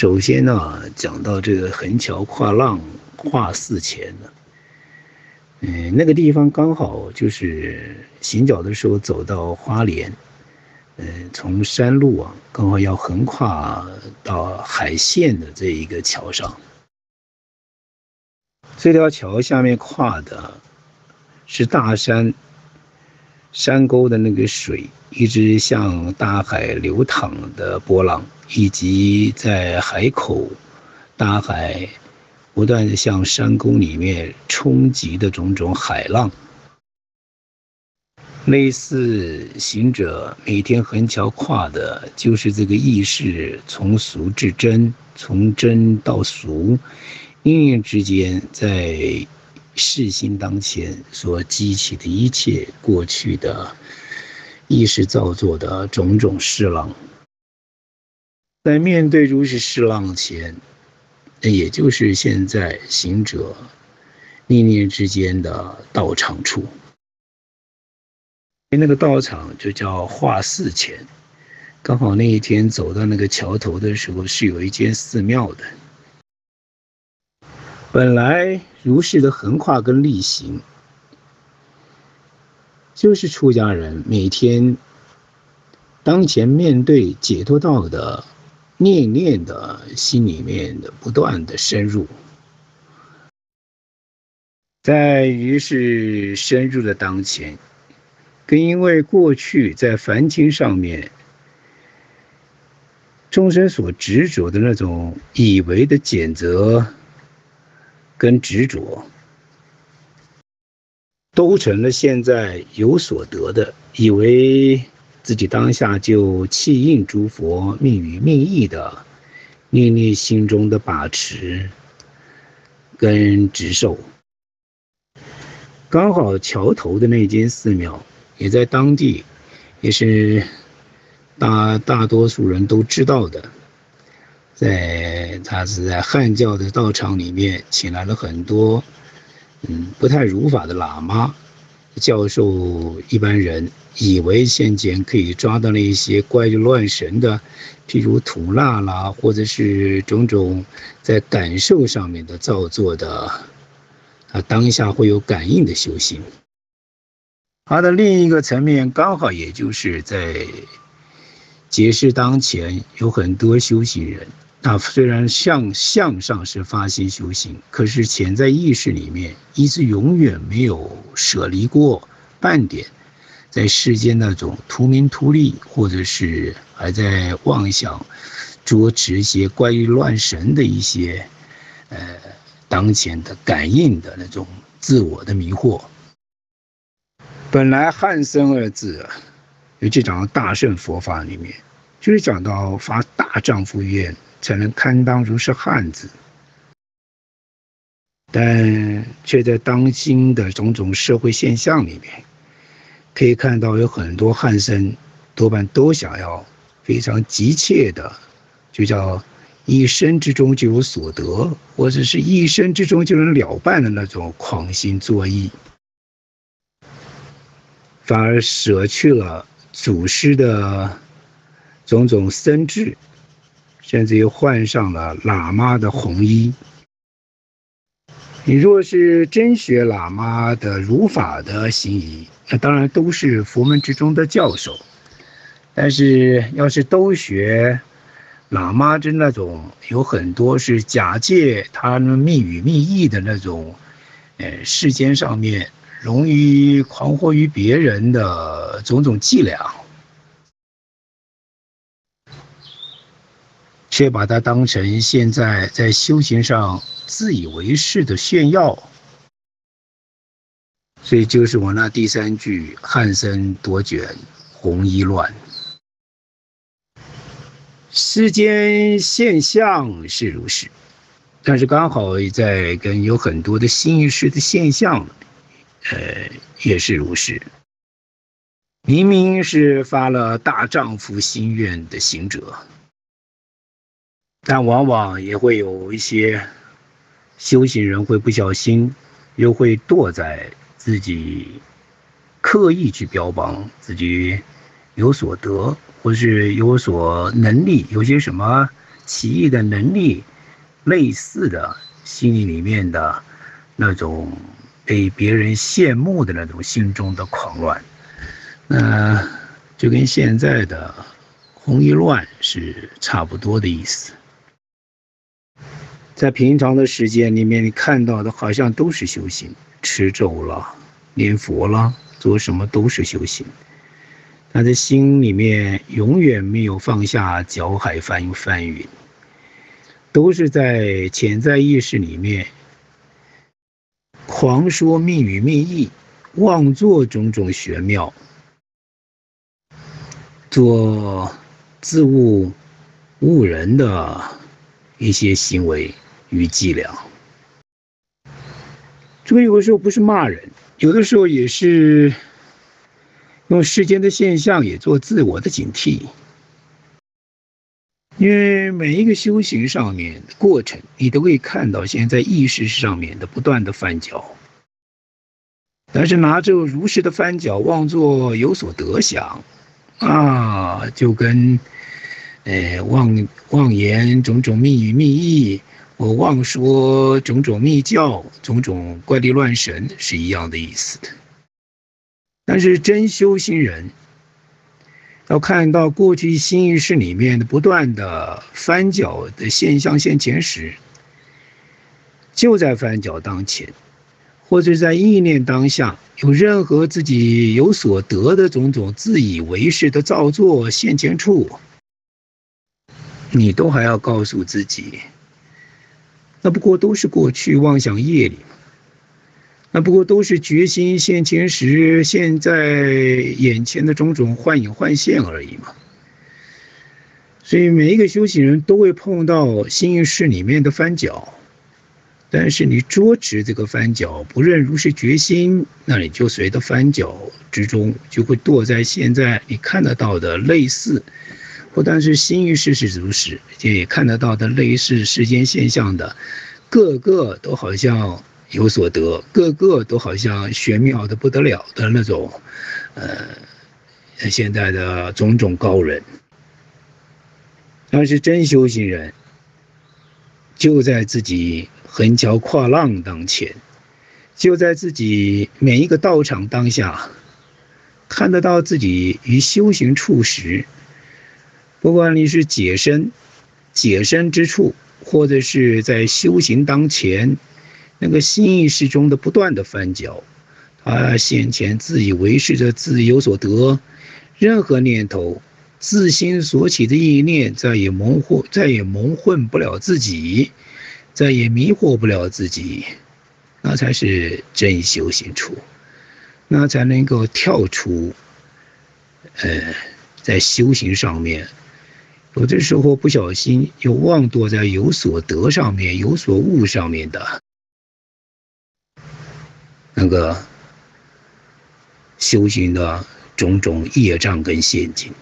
首先呢，讲到这个横桥跨浪跨寺前呢，嗯，那个地方刚好就是行脚的时候走到花莲，嗯，从山路啊，刚好要横跨到海线的这一个桥上。这条桥下面跨的是大山山沟的那个水，一直向大海流淌的波浪。以及在海口，大海不断向山沟里面冲击的种种海浪，类似行者每天横桥跨的，就是这个意识从俗至真，从真到俗，一念之间，在世心当前所激起的一切过去的意识造作的种种事浪。在面对如是世浪前，那也就是现在行者念念之间的道场处。那个道场就叫化寺前。刚好那一天走到那个桥头的时候，是有一间寺庙的。本来如是的横跨跟例行，就是出家人每天当前面对解脱道的。念念的心里面的不断的深入，在于是深入的当前，更因为过去在凡情上面，众生所执着的那种以为的谴责跟执着，都成了现在有所得的以为。自己当下就弃印诸佛命与命意的念念心中的把持跟执受，刚好桥头的那间寺庙也在当地，也是大大多数人都知道的，在他是在汉教的道场里面请来了很多嗯不太如法的喇嘛。教授一般人以为先前可以抓到那些怪力乱神的，譬如吐纳啦，或者是种种在感受上面的造作的，啊当下会有感应的修行。他的另一个层面，刚好也就是在解释当前有很多修行人。那虽然向向上是发心修行，可是潜在意识里面一直永远没有舍离过半点，在世间那种图名图利，或者是还在妄想捉持一些怪异乱神的一些，呃，当前的感应的那种自我的迷惑。本来汉僧二字，尤其讲到大圣佛法里面，就是讲到发大丈夫愿。才能堪当如是汉子，但却在当今的种种社会现象里面，可以看到有很多汉僧多半都想要非常急切的，就叫一生之中就有所得，或者是一生之中就能了办的那种狂心作意，反而舍去了祖师的种种僧制。甚至又换上了喇嘛的红衣。你若是真学喇嘛的如法的行仪，那当然都是佛门之中的教授。但是要是都学喇嘛之那种，有很多是假借他们密语密意的那种，呃，世间上面容易狂惑于别人的种种伎俩。却把它当成现在在修行上自以为是的炫耀，所以就是我那第三句“汉僧多卷红衣乱”。世间现象是如是，但是刚好在跟有很多的新意识的现象，呃，也是如是。明明是发了大丈夫心愿的行者。但往往也会有一些修行人会不小心，又会堕在自己刻意去标榜自己有所得，或是有所能力，有些什么奇异的能力，类似的心里里面的那种被别人羡慕的那种心中的狂乱，那就跟现在的红衣乱是差不多的意思。在平常的时间里面，你看到的好像都是修行，吃咒了、念佛了，做什么都是修行。他的心里面永远没有放下脚海翻翻云，都是在潜在意识里面狂说密语密意，妄作种种玄妙，做自误误人的一些行为。与伎俩，这个有的时候不是骂人，有的时候也是用世间的现象也做自我的警惕。因为每一个修行上面的过程，你都会看到现在意识上面的不断的翻搅，但是拿着如实的翻搅，妄作有所得想，啊，就跟，呃，妄妄言种种密语密意。我妄说种种密教、种种怪力乱神是一样的意思的。但是真修行人要看到过去心意识里面的不断的翻搅的现象现前时，就在翻搅当前，或者在意念当下，有任何自己有所得的种种自以为是的造作现前处，你都还要告诉自己。那不过都是过去妄想业力，那不过都是决心现前时现在眼前的种种幻影幻现而已嘛。所以每一个修行人都会碰到心意识里面的翻搅，但是你捉持这个翻搅，不认如是决心，那你就随着翻搅之中，就会堕在现在你看得到的类似。不但是心意识是如实，也看得到的类似世间现象的，个个都好像有所得，个个都好像玄妙的不得了的那种，呃，现在的种种高人，但是真修行人，就在自己横桥跨浪当前，就在自己每一个道场当下，看得到自己于修行处时。不管你是解身、解身之处，或者是在修行当前，那个心意识中的不断的翻搅，他先前自以为是的自有所得，任何念头、自心所起的意念，再也蒙惑、再也蒙混不了自己，再也迷惑不了自己，那才是真修行处，那才能够跳出，呃，在修行上面。有的时候不小心又妄堕在有所得上面、有所悟上面的那个修行的种种业障跟陷阱。